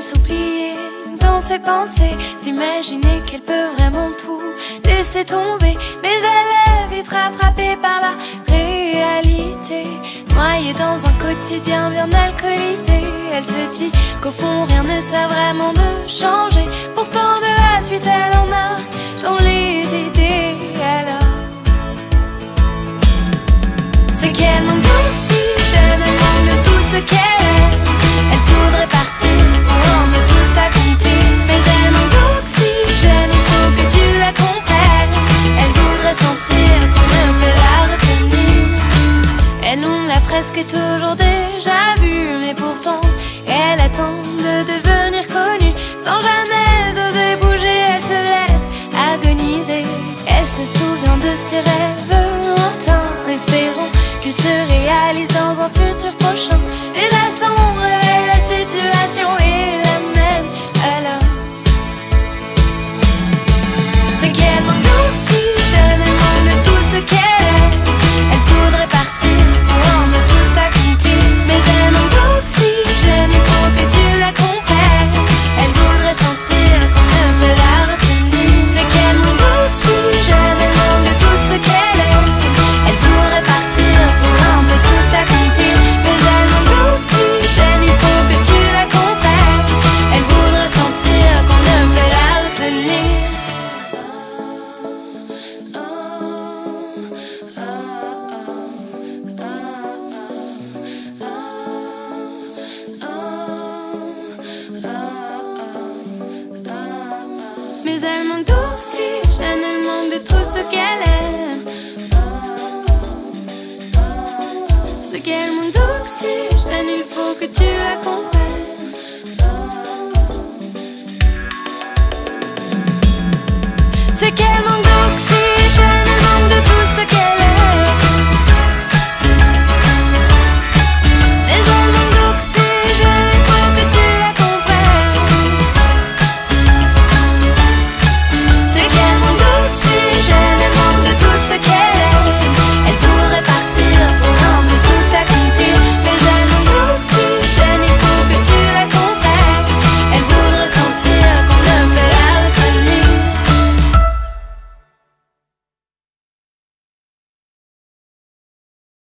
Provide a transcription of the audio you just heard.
s'oublier dans ses pensées, s'imaginer qu'elle peut vraiment tout laisser tomber, mais elle est vite rattrapée par la réalité. Noyée dans un quotidien bien alcoolisé, elle se dit qu'au fond rien ne sert vraiment de changer. Presque toujours déjà vue, mais pourtant, elle attend de devenir connue. Sans jamais oser bouger, elle se laisse agoniser. Elle se souvient de ses rêves lointains, espérant qu'ils se réalisent dans un futur prochain. Les accents Mais elle manque d'oxygène, elle manque de tout ce qu'elle est. Ce qu'elle manque d'oxygène, il faut que tu la comprennes. C'est qu'elle